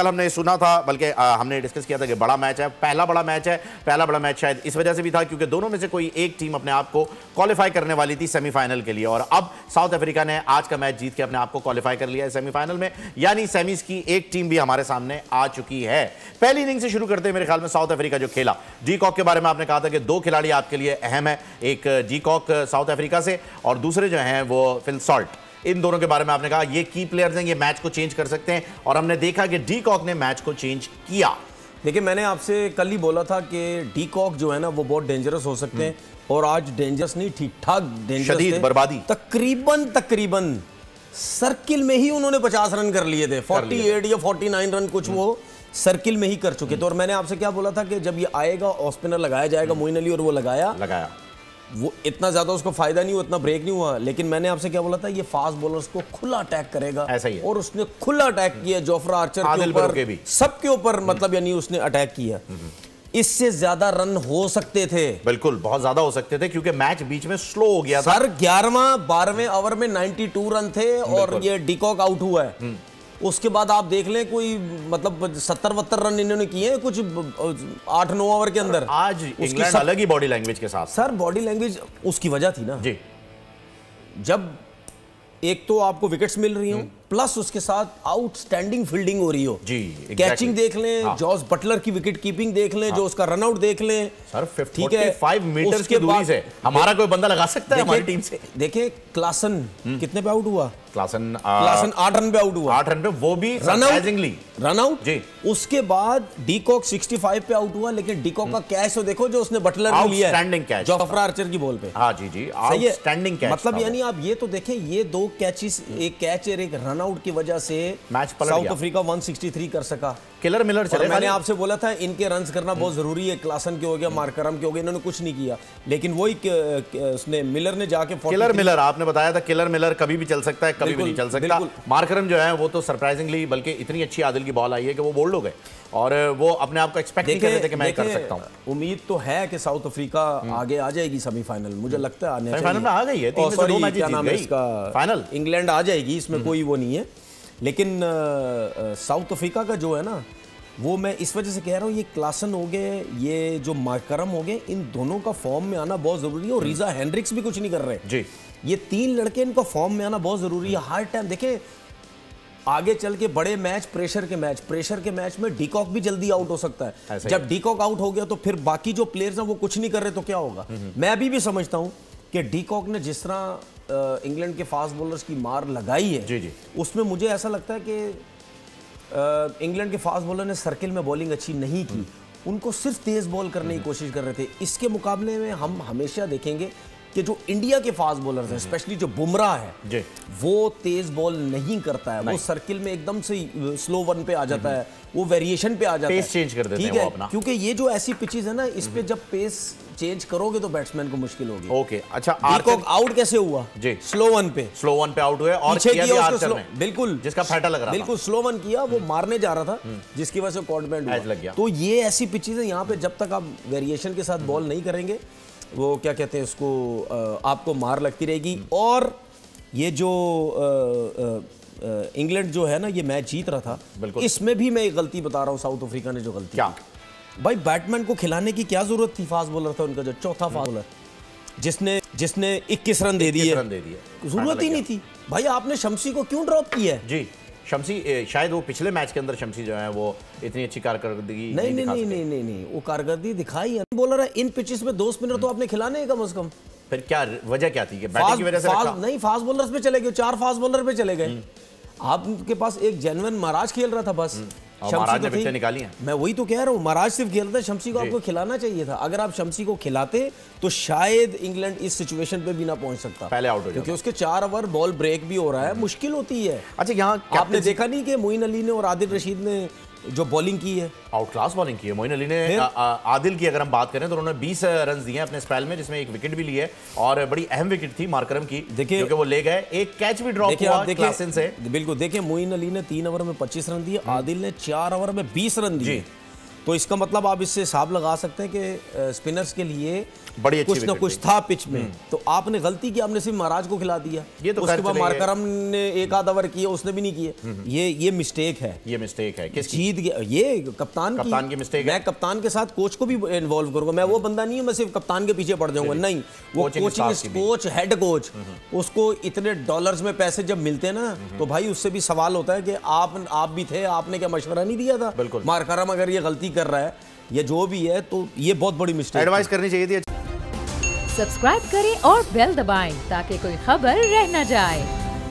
कल हमने सुना था, बल्कि हमने डिस्कस किया था कि बड़ा मैच है, पहला बड़ा मैच है, पहला बड़ा मैच शायद इस वजह से भी था क्योंकि दोनों में से कोई एक टीम अपने आप को क्वालिफाई करने वाली थी सेमीफाइनल के लिए। और अब साउथ अफ्रीका ने आज का मैच जीत के अपने आप को क्वालिफाई कर लिया है सेमीफाइनल में। यानी सेमीज की एक टीम भी हमारे सामने आ चुकी है। पहली इनिंग से शुरू करते हैं मेरे ख्याल में साउथ अफ्रीका जो खेला। जी कॉक के बारे में आपने कहा था कि दो खिलाड़ी आपके लिए अहम है। एक जी कॉक साउथ अफ्रीका से, और दूसरे जो हैं वो फिल सॉल्ट इन दोनों के बारे में आपने कहा ये की प्लेयर्स हैं ये मैच को चेंज कर सकते हैं। और हमने देखा कि डी कॉक ने मैच को चेंज किया। देखिए मैंने आपसे कल ही बोला था कि डी कॉक जो है ना वो बहुत डेंजरस हो सकते हैं। और आज डेंजरस नहीं ठीक ठाक डेंजरस बर्बादी। तकरीबन तकरीबन सर्किल में ही उन्होंने 50 रन कर लिए थे। 48 या 49 रन कुछ वो सर्किल में ही कर चुके थे। और मैंने आपसे क्या बोला था कि जब ये आएगा ऑस्पिनर लगाया जाएगा मोइन अली और वो लगाया लगाया। वो इतना ज़्यादा उसको फ़ायदा नहीं हुआ इतना ब्रेक नहीं हुआ लेकिन मैंने आपसे क्या बोला था ये फास्ट बॉलर्स को खुला अटैक करेगा। ऐसा ही है। और उसने खुला अटैक किया जोफ्रा आर्चर के ऊपर सबके ऊपर मतलब यानी उसने अटैक किया। इससे ज़्यादा रन हो सकते थे। बिल्कुल बहुत ज़्यादा हो सकते थे क्योंकि मैच बीच में स्लो हो गया सर ग्यारहवा बारहवें ओवर में 92 रन थे और ये डिकॉक आउट हुआ है। हम्म। उसके बाद आप देख लें कोई मतलब सत्तर वत्तर रन इन्होंने किए हैं कुछ आठ नौ ओवर के अंदर। आज उसकी सर, अलग ही बॉडी लैंग्वेज के साथ। सर बॉडी लैंग्वेज उसकी वजह थी ना। जी। जब एक तो आपको विकेट्स मिल रही हो प्लस हम्म। उसके साथ आउटस्टैंडिंग फील्डिंग हो रही हो। जी कैचिंग देख लें हाँ। जॉर्ज बटलर की विकेट कीपिंग देख लें हाँ। जो उसका रनआउट देख लें। सर ठीक है? फाइव मीटर की दूरी से। हमारा कोई बंदा लगा सकता है हमारी टीम से? देखे क्लासन हम्म। कितने पे आउट हुआ? क्लासन क्लासन आठ रन पे आउट हुआ। आठ रन पे वो भी सरप्राइजिंगली रन आउट जी। उसके बाद डीकॉक 65 पे आउट हुआ लेकिन डीकॉक का कैच तो देखो जो उसने बटलर को लिया स्टैंडिंग कैच जोफ्रा आर्चर की बॉल पे। हाँ जी जी। स्टैंडिंग कैच मतलब यानी आप ये तो देखें ये दो कैचेस एक कैच और एक रन आउट की वजह से मैच साउथ अफ्रीका 163 कर सका। किलर मिलर चले मैंने आपसे बोला था इनके रन करना बहुत ज़रूरी है। क्लासन के हो गया मार्करम के हो गया इन्होंने कुछ नहीं किया। लेकिन वही उसने मिलर ने जाके किलर मिलर आपने बताया था किलर मिलर कभी भी चल सकता है कभी भी नहीं चल सकता। मार्करम जो है वो तो सरप्राइजिंगली बल्कि इतनी अच्छी आदिल की बॉल आई है कि वो बोल्ड हो गए। और वो अपने आप को एक्सपेक्ट नहीं कर रहे थे कि मैं कर सकता हूँ। उम्मीद तो है कि साउथ अफ्रीका हम्म। आगे आ जाएगी सेमीफाइनल मुझे लगता है आने फाइनल में आ गई है फाइनल इंग्लैंड आ जाएगी इसमें हम्म। कोई वो नहीं है। लेकिन साउथ अफ्रीका का जो है ना वो मैं इस वजह से कह रहा हूँ ये क्लासन हो गए ये जो मार्करम हो गए इन दोनों का फॉर्म में आना बहुत ज़रूरी है और रीजा हैंड्रिक्स भी कुछ नहीं कर रहे। जी। ये तीन लड़के इनका फॉर्म में आना बहुत ज़रूरी है हर टाइम देखें आगे चल के बड़े मैच प्रेशर के मैच प्रेशर के मैच में डीकॉक भी जल्दी आउट हो सकता है। जब डीकॉक आउट हो गया तो फिर बाकी जो प्लेयर्स हैं वो कुछ नहीं कर रहे तो क्या होगा? हम्म, हम्म। मैं अभी भी समझता हूँ कि डीकॉक ने जिस तरह इंग्लैंड के फास्ट बॉलर्स की मार लगाई है जी जी। उसमें मुझे ऐसा लगता है कि इंग्लैंड के फास्ट बॉलर ने सर्किल में बॉलिंग अच्छी नहीं की। उनको सिर्फ़ तेज बॉल करने की कोशिश कर रहे थे। इसके मुकाबले में हम हमेशा देखेंगे कि जो इंडिया के फास्ट बॉलर्स हैं स्पेशली जो बुमराह है वो तेज बॉल नहीं करता है। वो सर्किल में एकदम से स्लो वन पे आ जाता है वो वेरिएशन पे आ जाता पेस है। चेंज कर देते हैं वो अपना। क्योंकि ये जो ऐसी पिचेस है ना इस पे जब पेस चेंज करोगे तो बैट्समैन को मुश्किल होगी। ओके अच्छा आउट कैसे हुआ? जी। स्लो वन पे। स्लो वन पे आउट हुए और किया किया उसको बिल्कुल। जिसका फैटा लग रहा बिल्कुल स्लो वन किया वो हम्म। जा रहा था हम्म। जिसकी वजह से कॉर्ड बैंड लग गया। तो ये ऐसी पिचेस है यहाँ पे जब तक आप वेरिएशन के साथ बॉल नहीं करेंगे वो क्या कहते हैं उसको आपको मार लगती रहेगी। और ये जो इंग्लैंड जो है ना ये मैच जीत रहा था। इसमें भी मैं एक गलती बता रहा हूँ साउथ अफ्रीका ने जो गलती क्या? भाई बैटमैन को खिलाने की क्या ज़रूरत थी? फास्ट बॉलर था उनका जो चौथा फास्ट बॉलर जिसने जिसने 21 रन दे दिए। रन दे दिए। ज़रूरत ही नहीं थी। भाई आपने शमसी को क्यों ड्रॉप किया है? जी शमसी शायद वो पिछले मैच के अंदर शमसी जो है वो इतनी अच्छी कारकर्दगी नहीं नहीं नहीं नहीं नहीं नहीं वो कारकर्दगी दिखाई है। बोल रहा है इन पिचेस में दो स्पिनर तो आपने खिलाने कम से कम। फिर क्या वजह क्या थी? बैटिंग की वजह से नहीं फास्ट बॉलर्स पे चले गए चार फास्ट बॉलर पे चले गए। हम्म। आपके पास एक जेनवन महाराज खेल रहा था बस। हम्म। महाराज ने निकाली हैं। मैं वही तो कह रहा हूँ महाराज सिर्फ़ खेलता शमसी को आपको खिलाना चाहिए था। अगर आप शमसी को खिलाते तो शायद इंग्लैंड इस सिचुएशन पे भी ना पहुँच सकता। पहले आउट हो क्योंकि उसके चार ओवर बॉल ब्रेक भी हो रहा है। मुश्किल होती है। अच्छा यहाँ आपने देखा नहीं कि मोइन अली ने और आदिल रशीद ने जो बॉलिंग की है। आउट क्लास बॉलिंग की है। मोइन अली ने आ, आ, आदिल की अगर हम बात करें तो उन्होंने 20 रन दिए अपने स्पेल में जिसमें एक विकेट भी लिए और बड़ी अहम विकेट थी मार्करम की देखिए क्योंकि वो ले गए। एक कैच भी ड्रॉप हुआ क्लासन से। बिल्कुल देखिए मोइन अली ने तीन ओवर में 25 रन दिए हम्म। आदिल ने चार ओवर में 20 रन दिए। तो इसका मतलब आप इससे हिसाब लगा सकते हैं कि स्पिनर्स के लिए बड़ी अच्छी कुछ ना कुछ था। पिच में। तो आपने गलती की आपने सिर्फ़ महाराज को खिला दिया। ये तो उसके बाद मारकरम ने एक आध ओवर किए उसने भी नहीं किए ये ये मिस्टेक है। ये मिस्टेक है। किसकी? जीत गया ये कप्तान कप्तान की है। मैं कप्तान के साथ कोच को भी इन्वॉल्व करूँगा। मैं वो बंदा नहीं हूँ मैं सिर्फ़ कप्तान के पीछे पड़ जाऊँगा। नहीं वो कोचिंग। कोच हेड कोच उसको इतने डॉलर्स में पैसे जब मिलते हैं ना तो भाई उससे भी सवाल होता है कि आप आप भी थे आपने क्या मशवरा नहीं दिया था? बिल्कुल। मारकरम अगर ये गलती कर रहा है या जो भी है तो ये बहुत बड़ी मिस्टेक एडवाइस करनी चाहिए थी सब्सक्राइब करें और बेल दबाएँ ताकि कोई खबर रह न जाए।